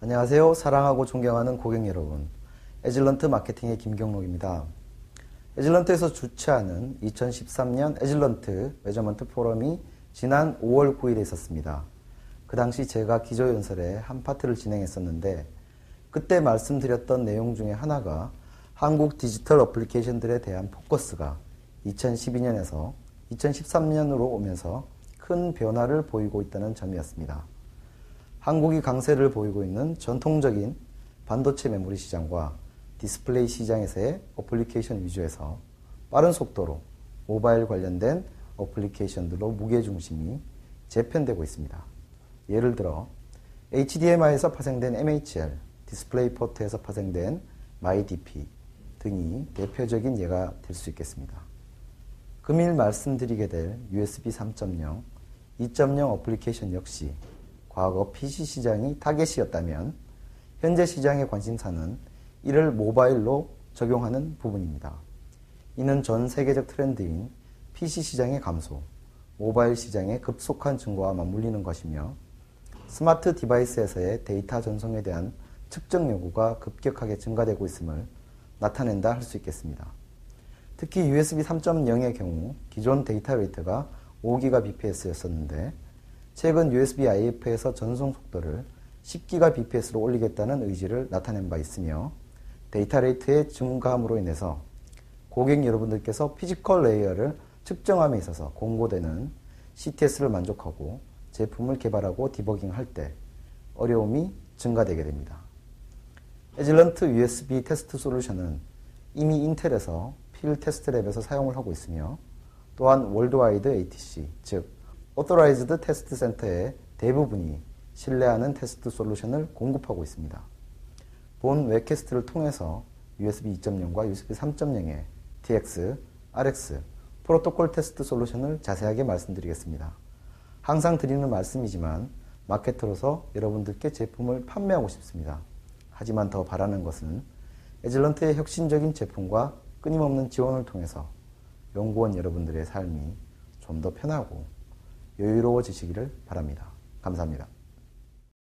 안녕하세요. 사랑하고 존경하는 고객 여러분. Agilent 마케팅의 김경록입니다. Agilent에서 주최하는 2013년 Agilent Measurement 포럼이 지난 5월 9일에 있었습니다. 그 당시 제가 기조연설에 한 파트를 진행했었는데 그때 말씀드렸던 내용 중에 하나가 한국 디지털 어플리케이션들에 대한 포커스가 2012년에서 2013년으로 오면서 큰 변화를 보이고 있다는 점이었습니다. 한국이 강세를 보이고 있는 전통적인 반도체 메모리 시장과 디스플레이 시장에서의 어플리케이션 위주에서 빠른 속도로 모바일 관련된 어플리케이션들로 무게중심이 재편되고 있습니다. 예를 들어 HDMI에서 파생된 MHL, DisplayPort에서 파생된 MyDP 등이 대표적인 예가 될 수 있겠습니다. 금일 말씀드리게 될 USB 3.0, 2.0 어플리케이션 역시 과거 PC 시장이 타겟이었다면 현재 시장의 관심사는 이를 모바일로 적용하는 부분입니다. 이는 전 세계적 트렌드인 PC 시장의 감소, 모바일 시장의 급속한 증가와 맞물리는 것이며 smart device에서의 데이터 전송에 대한 측정 요구가 급격하게 증가되고 있음을 나타낸다 할 수 있겠습니다. 특히 USB 3.0의 경우 기존 data rate가 5GBps였었는데 최근 USB IF에서 전송 속도를 10GBps로 올리겠다는 의지를 나타낸 바 있으며 data rate의 증가함으로 인해서 고객 여러분들께서 physical layer를 측정함에 있어서 공고되는 CTS를 만족하고 제품을 개발하고 디버깅 할 때 어려움이 증가되게 됩니다. Agilent USB 테스트 솔루션은 이미 인텔에서 PIL test lab에서 사용을 하고 있으며 또한 worldwide ATC, 즉 Authorized Test Center의 대부분이 신뢰하는 테스트 솔루션을 공급하고 있습니다. 본 webcast를 통해서 USB 2.0과 USB 3.0의 TX, RX, 프로토콜 테스트 솔루션을 자세하게 말씀드리겠습니다. 항상 드리는 말씀이지만 마케터로서 여러분들께 제품을 판매하고 싶습니다. 하지만 더 바라는 것은 에질런트의 혁신적인 제품과 끊임없는 지원을 통해서 연구원 여러분들의 삶이 좀 더 편하고 여유로워지시기를 바랍니다. 감사합니다.